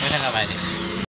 Buena la madre.